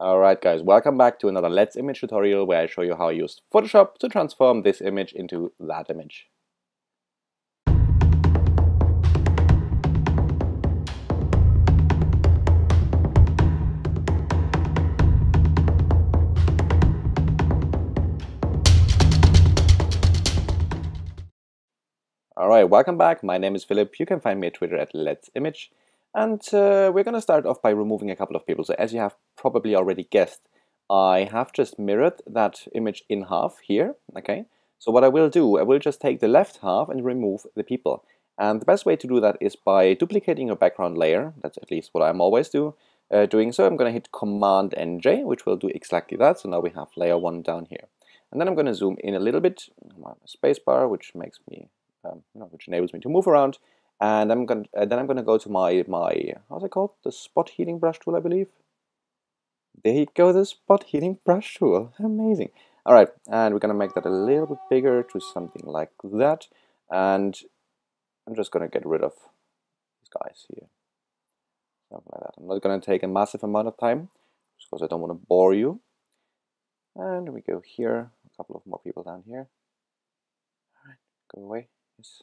Alright guys, welcome back to another Let's Image tutorial where I show you how I used Photoshop to transform this image into that image. Alright, welcome back. My name is Phillip. You can find me at Twitter at Let's Image. And uh, we're going to start off by removing a couple of people. So as you have probably already guessed, I have just mirrored that image in half here. Okay. So what I will do, I will just take the left half and remove the people. And the best way to do that is by duplicating your background layer. That's at least what I'm always do, uh, doing. So I'm going to hit Command and J, which will do exactly that. So now we have layer one down here. And then I'm going to zoom in a little bit, spacebar, which makes me um, you know, which enables me to move around. And I'm going uh, then I'm going to go to my my how's it called the spot healing brush tool, I believe. There you go, the spot healing brush tool. Amazing. All right, and we're to make that a little bit bigger to something like that. And I'm just to get rid of these guys here. Something like that. I'm not to take a massive amount of time because I don't want to bore you. And we go here, a couple of more people down here. All right, go away. Yes.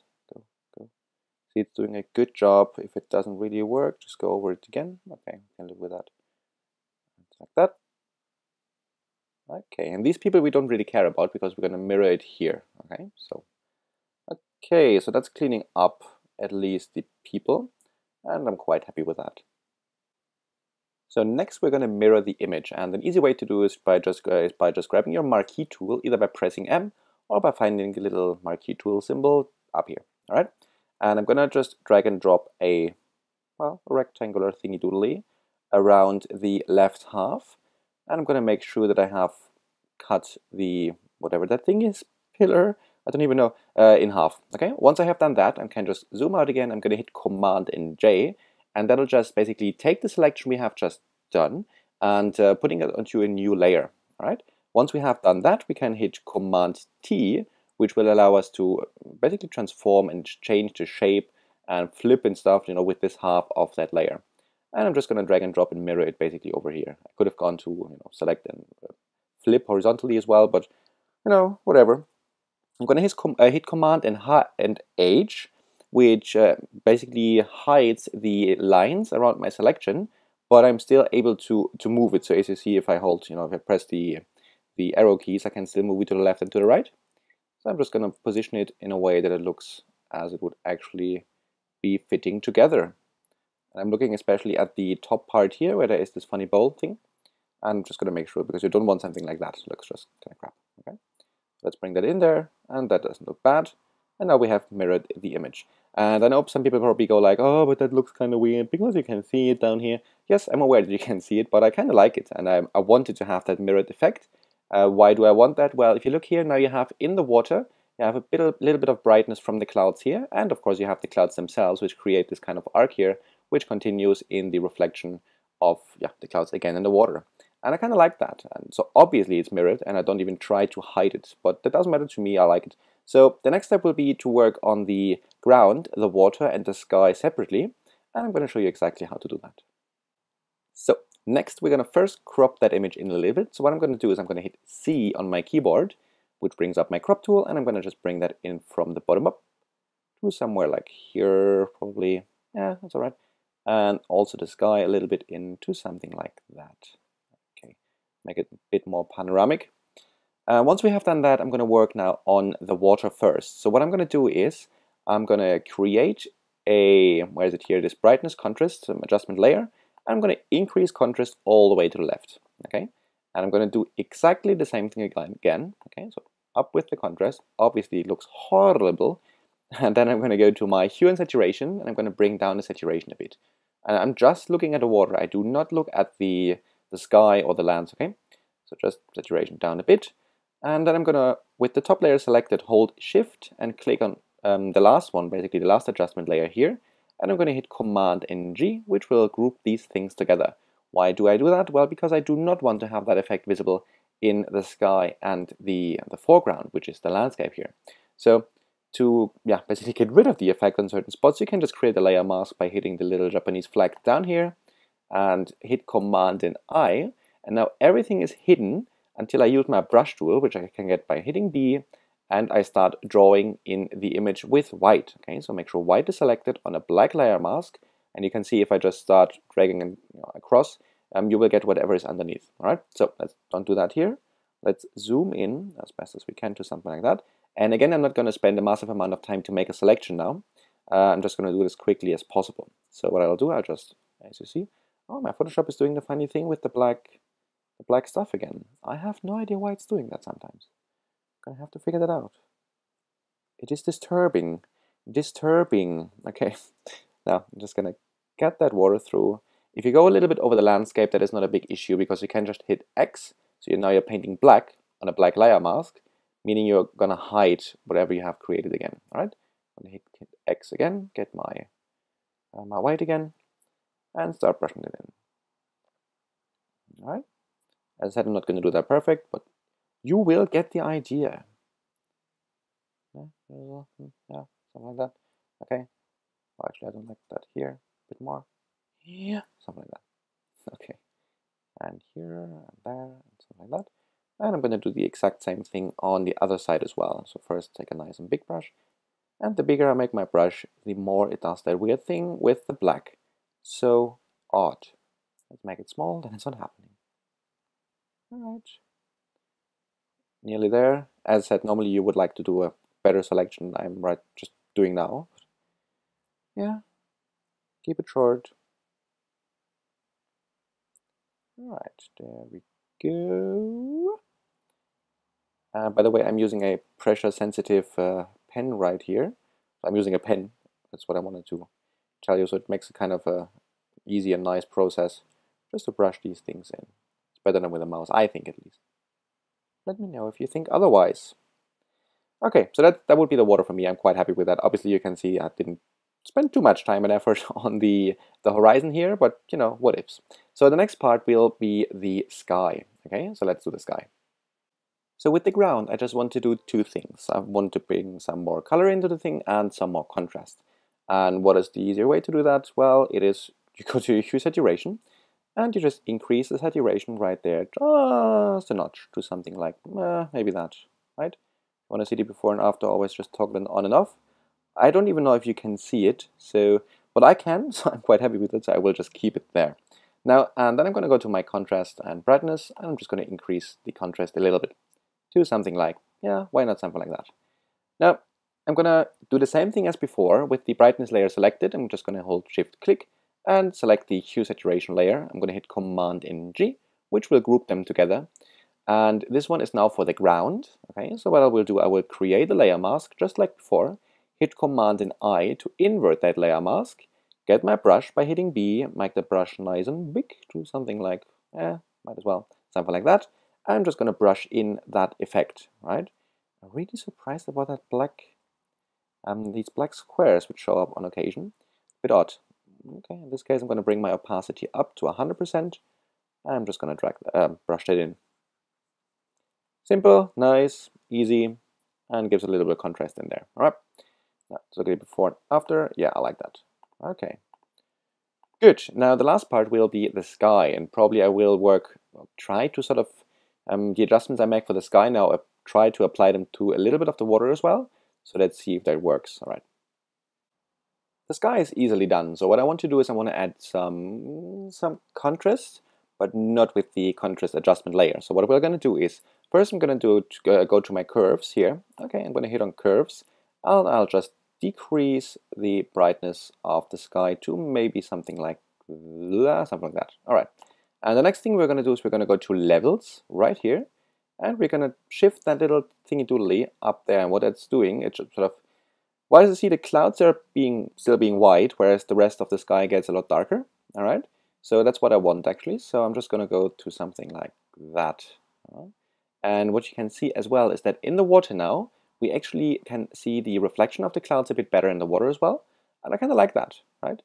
See, it's doing a good job. If it doesn't really work, just go over it again. Okay, we can live with that. Like that. Okay, and these people we don't really care about because we're going to mirror it here. Okay, so okay, so that's cleaning up at least the people, and I'm quite happy with that. So next we're going to mirror the image, and an easy way to do is by just uh, is by just grabbing your marquee tool, either by pressing M or by finding the little marquee tool symbol, up here, all right? And I'm gonna just drag and drop a, well, a rectangular thingy doodly around the left half. And I'm gonna make sure that I have cut the, whatever that thing is, pillar, I don't even know, uh, in half, okay? Once I have done that, I can just zoom out again. I'm gonna hit Command and J, and that'll just basically take the selection we have just done and uh, putting it onto a new layer, all right? Once we have done that, we can hit Command T which will allow us to basically transform and change the shape and flip and stuff, you know, with this half of that layer. And I'm just going to drag and drop and mirror it basically over here. I could have gone to, you know, select and uh, flip horizontally as well, but, you know, whatever. I'm going to hit, com uh, hit Command and, and H, which uh, basically hides the lines around my selection, but I'm still able to, to move it. So as you see, if I hold, you know, if I press the, the arrow keys, I can still move it to the left and to the right. So I'm just going to position it in a way that it looks as it would actually be fitting together. And I'm looking especially at the top part here where there is this funny bowl thing. I'm just going to make sure because you don't want something like that. It looks just kind of crap. Okay, Let's bring that in there and that doesn't look bad. And now we have mirrored the image. And I know some people probably go like, oh, but that looks kind of weird because you can see it down here. Yes, I'm aware that you can see it, but I kind of like it. And I, I wanted to have that mirrored effect. Uh, why do I want that? Well, if you look here, now you have in the water, you have a bit, a little bit of brightness from the clouds here, and of course you have the clouds themselves, which create this kind of arc here, which continues in the reflection of yeah, the clouds again in the water. And I kind of like that. And so obviously it's mirrored, and I don't even try to hide it, but that doesn't matter to me, I like it. So the next step will be to work on the ground, the water, and the sky separately, and I'm going to show you exactly how to do that. So Next, we're going to first crop that image in a little bit. So what I'm going to do is I'm going to hit C on my keyboard, which brings up my crop tool, and I'm going to just bring that in from the bottom up to somewhere like here, probably. Yeah, that's all right. And also the sky a little bit into something like that. Okay, make it a bit more panoramic. Uh, once we have done that, I'm going to work now on the water first. So what I'm going to do is I'm going to create a, where is it here, this brightness contrast adjustment layer. I'm going to increase contrast all the way to the left, okay? And I'm going to do exactly the same thing again, okay? So up with the contrast, obviously it looks horrible, and then I'm going to go to my hue and saturation, and I'm going to bring down the saturation a bit. And I'm just looking at the water, I do not look at the, the sky or the lands, okay? So just saturation down a bit, and then I'm going to, with the top layer selected, hold Shift and click on um, the last one, basically the last adjustment layer here, and I'm going to hit Command G, which will group these things together. Why do I do that? Well, because I do not want to have that effect visible in the sky and the, the foreground, which is the landscape here. So to yeah, basically get rid of the effect on certain spots, you can just create a layer mask by hitting the little Japanese flag down here and hit Command and I. And now everything is hidden until I use my brush tool, which I can get by hitting B, and I start drawing in the image with white. Okay, so make sure white is selected on a black layer mask, and you can see if I just start dragging you know, across, um, you will get whatever is underneath. All right, so let's don't do that here. Let's zoom in as best as we can to something like that. And again, I'm not going to spend a massive amount of time to make a selection now. Uh, I'm just going to do this quickly as possible. So what I'll do, I'll just, as you see, oh, my Photoshop is doing the funny thing with the black, the black stuff again. I have no idea why it's doing that sometimes. Gonna have to figure that out. It is disturbing, disturbing. Okay, now I'm just gonna get that water through. If you go a little bit over the landscape, that is not a big issue because you can just hit X. So you now you're painting black on a black layer mask, meaning you're gonna hide whatever you have created again. All right, I'm gonna hit, hit X again, get my uh, my white again, and start brushing it in. All right. As I said, I'm not going to do that perfect, but you will get the idea. Yeah, hmm, yeah, something like that. Okay. Actually, I don't like that here. A bit more. Yeah, something like that. Okay. And here, and there, and something like that. And I'm going to do the exact same thing on the other side as well. So first take a nice and big brush. And the bigger I make my brush, the more it does that weird thing with the black. So odd. Let's make it small, then it's not happening. Alright. Nearly there. As I said, normally you would like to do a better selection. I'm right just doing now. Yeah. Keep it short. Alright, there we go. Uh, by the way, I'm using a pressure sensitive uh, pen right here. I'm using a pen. That's what I wanted to tell you. So it makes a kind of a easy and nice process just to brush these things in. It's better than with a mouse, I think at least. Let me know if you think otherwise. Okay, so that, that would be the water for me. I'm quite happy with that. Obviously, you can see I didn't spend too much time and effort on the, the horizon here, but you know, what ifs. So the next part will be the sky. Okay, so let's do the sky. So with the ground, I just want to do two things. I want to bring some more color into the thing and some more contrast. And what is the easier way to do that? Well, it is you go to hue saturation and you just increase the saturation right there just a notch to something like uh, maybe that, right? Want to see the before and after, always just toggle it on and off. I don't even know if you can see it, so but I can, so I'm quite happy with it, so I will just keep it there. Now, and then I'm going to go to my contrast and brightness, and I'm just going to increase the contrast a little bit to something like, yeah, why not something like that? Now, I'm going to do the same thing as before with the brightness layer selected. I'm just going to hold shift click and select the hue saturation layer. I'm going to hit Command in G, which will group them together. And this one is now for the ground. Okay, so what I will do, I will create a layer mask just like before, hit Command in I to invert that layer mask, get my brush by hitting B, make the brush nice and big, do something like, eh, might as well, something like that. I'm just going to brush in that effect, right? I'm really surprised about that black, um, these black squares which show up on occasion. Bit odd, Okay, in this case I'm going to bring my opacity up to 100%. I'm just going to drag, uh, brush that in. Simple, nice, easy, and gives a little bit of contrast in there. All right, so look before and after. Yeah, I like that. Okay, good. Now the last part will be the sky, and probably I will work, try to sort of, um, the adjustments I make for the sky now, I try to apply them to a little bit of the water as well. So let's see if that works. All right. The sky is easily done. So what I want to do is I want to add some, some contrast, but not with the contrast adjustment layer. So what we're going to do is, first I'm going to do uh, go to my curves here. Okay, I'm going to hit on curves. I'll, I'll just decrease the brightness of the sky to maybe something like something like that. All right. And the next thing we're going to do is we're going to go to levels right here. And we're going to shift that little thingy doodly up there. And what that's doing, it sort of why does it see the clouds are being still being white, whereas the rest of the sky gets a lot darker? All right, so that's what I want actually. So I'm just going to go to something like that. And what you can see as well is that in the water now, we actually can see the reflection of the clouds a bit better in the water as well. And I kind of like that, right?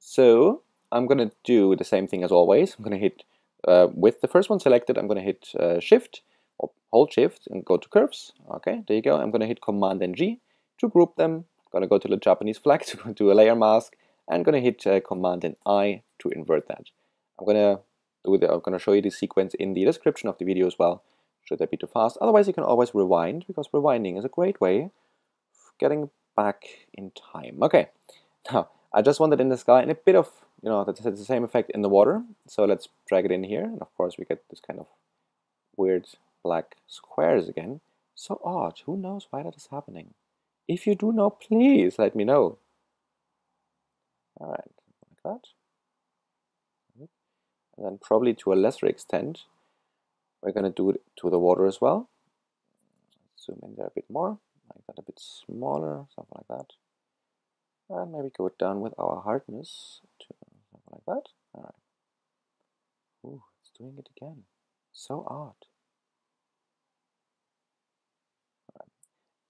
So I'm going to do the same thing as always. I'm going to hit, uh, with the first one selected, I'm going to hit uh, Shift, or hold Shift and go to Curves. Okay, there you go. I'm going to hit Command and G to group them, I'm gonna go to the Japanese flag to do a layer mask and gonna hit uh, Command and I to invert that. I'm gonna the, I'm going to show you the sequence in the description of the video as well, should that be too fast. Otherwise, you can always rewind, because rewinding is a great way of getting back in time. Okay, now, I just wanted in the sky and a bit of, you know, that's the same effect in the water. So let's drag it in here, and of course we get this kind of weird black squares again. So odd, who knows why that is happening? If you do know, please let me know. All right, like that. And then probably to a lesser extent, we're going to do it to the water as well. Zoom in there a bit more, make that a bit smaller, something like that. And maybe go down with our hardness to something like that. All right. Ooh, it's doing it again. So odd.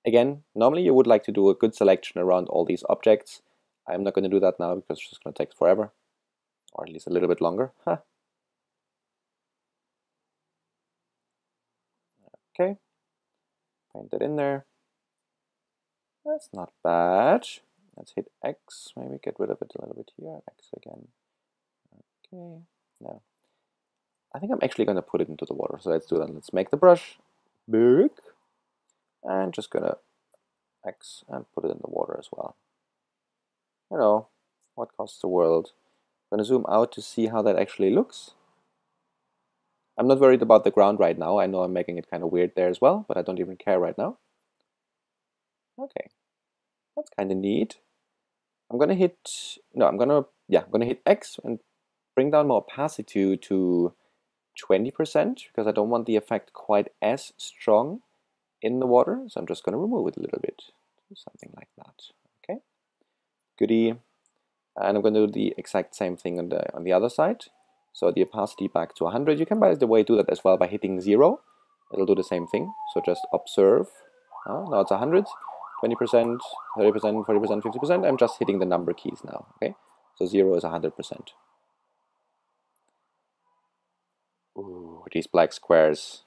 Again, normally you would like to do a good selection around all these objects. I'm not going to do that now because it's just going to take forever, or at least a little bit longer. Huh. Okay, paint it in there. That's not bad. Let's hit X, maybe get rid of it a little bit here. X again. Okay, now I think I'm actually going to put it into the water. So let's do that. Let's make the brush big and just gonna X and put it in the water as well. You know, what costs the world? I'm gonna zoom out to see how that actually looks. I'm not worried about the ground right now. I know I'm making it kind of weird there as well, but I don't even care right now. Okay, that's kind of neat. I'm gonna hit, no, I'm gonna, yeah, I'm gonna hit X and bring down my opacity to 20% because I don't want the effect quite as strong in the water. So I'm just going to remove it a little bit, something like that. Okay, goody. And I'm going to do the exact same thing on the on the other side. So the opacity back to 100. You can, by the way, do that as well by hitting zero. It'll do the same thing. So just observe. Uh, now it's 100, 20%, 30%, 40%, 50%. I'm just hitting the number keys now. Okay, so zero is 100%. Ooh, these black squares.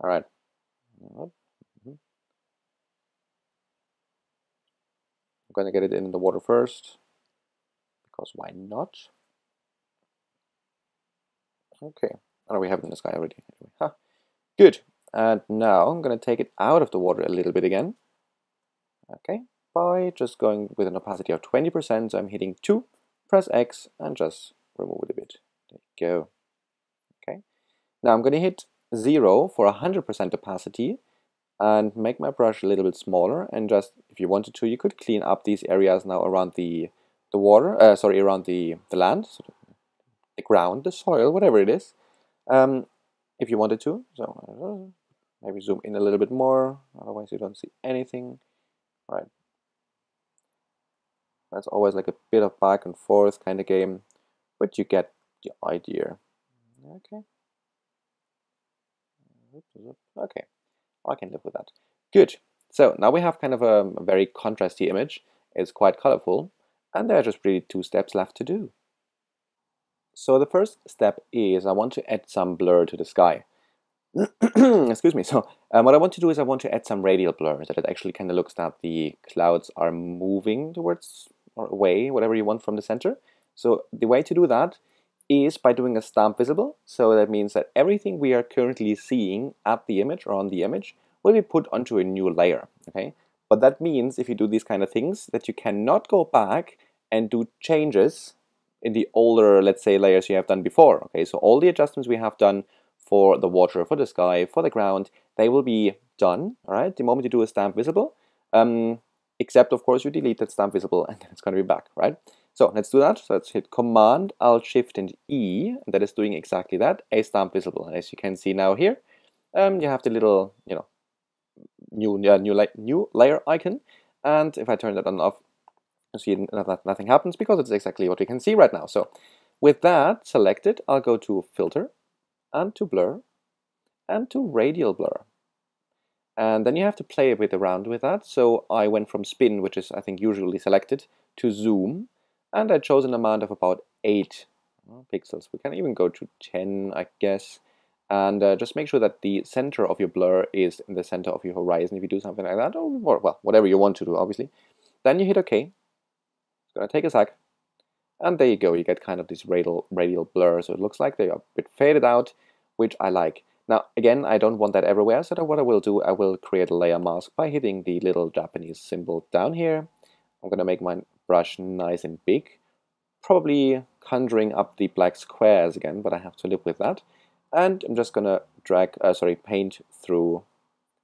All right. Mm-hmm. I'm going to get it in the water first, because why not? Okay, oh, we have it in the sky already. Huh. Good, and now I'm going to take it out of the water a little bit again. Okay, by just going with an opacity of 20%, so I'm hitting 2, press X, and just remove it a bit. There you go. Okay, now I'm going to hit 0 for 100% opacity and make my brush a little bit smaller. And just if you wanted to you could clean up these areas now around the the water uh, sorry around the the land the ground the soil whatever it is um, if you wanted to. So maybe zoom in a little bit more. Otherwise you don't see anything. All right. That's always like a bit of back and forth kind of game but you get the idea. Okay Okay, I can live with that. Good. So now we have kind of a, a very contrasty image. It's quite colorful, and there are just really two steps left to do. So the first step is I want to add some blur to the sky. Excuse me. So um, what I want to do is I want to add some radial blur that it actually kind of looks that the clouds are moving towards or away, whatever you want from the center. So the way to do that is by doing a stamp visible. So that means that everything we are currently seeing at the image or on the image will be put onto a new layer. Okay, but that means if you do these kind of things that you cannot go back and do changes in the older, let's say, layers you have done before. Okay, so all the adjustments we have done for the water, for the sky, for the ground, they will be done. All right, the moment you do a stamp visible, um, except of course you delete that stamp visible and then it's going to be back, right? So let's do that. So let's hit Command, Alt, Shift, and E. And that is doing exactly that. A stamp visible. And as you can see now here, um, you have the little, you know, new uh, new, la new layer icon. And if I turn that on off, you see nothing happens because it's exactly what we can see right now. So with that selected, I'll go to Filter and to Blur and to Radial Blur. And then you have to play a bit around with that. So I went from Spin, which is I think usually selected, to Zoom and I chose an amount of about 8 uh, pixels. We can even go to 10, I guess. And uh, just make sure that the center of your blur is in the center of your horizon if you do something like that, or, well, whatever you want to do, obviously. Then you hit OK. It's going to take a sec. And there you go, you get kind of this radial, radial blur. So it looks like they are a bit faded out, which I like. Now, again, I don't want that everywhere, so what I will do, I will create a layer mask by hitting the little Japanese symbol down here. I'm going to make my brush nice and big, probably conjuring up the black squares again, but I have to live with that. And I'm just going to drag, uh, sorry, paint through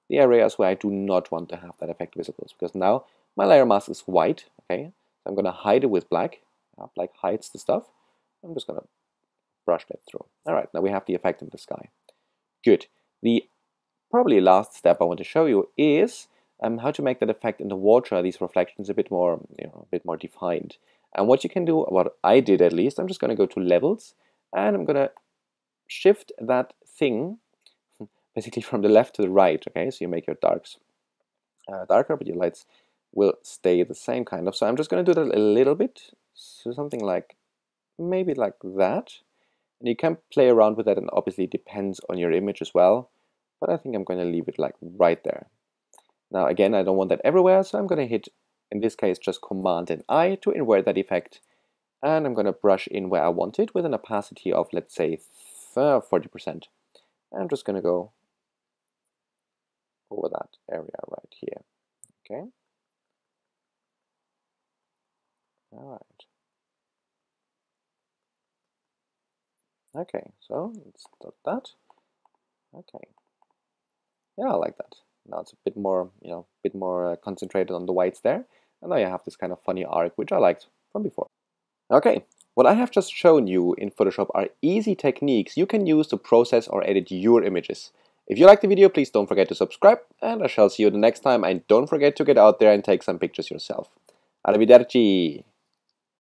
the areas where I do not want to have that effect visible, because now my layer mask is white, okay? I'm going to hide it with black. Uh, black hides the stuff. I'm just going to brush that through. All right, now we have the effect in the sky. Good. The probably last step I want to show you is um, how to make that effect in the water, these reflections a bit more, you know, a bit more defined. And what you can do, what I did at least, I'm just going to go to levels and I'm going to shift that thing basically from the left to the right. Okay, so you make your darks uh, darker, but your lights will stay the same kind of. So I'm just going to do that a little bit, so something like maybe like that. And you can play around with that and obviously depends on your image as well. But I think I'm going to leave it like right there. Now again, I don't want that everywhere, so I'm going to hit, in this case, just Command and I to invert that effect. And I'm going to brush in where I want it with an opacity of, let's say, 40%. I'm just going to go over that area right here. Okay. All right. Okay, so let's dot that. Okay. Yeah, I like that. Now it's a bit more, you know, a bit more uh, concentrated on the whites there. And now you have this kind of funny arc, which I liked from before. Okay, what I have just shown you in Photoshop are easy techniques you can use to process or edit your images. If you liked the video, please don't forget to subscribe, and I shall see you the next time, and don't forget to get out there and take some pictures yourself. Arrivederci!